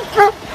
ん?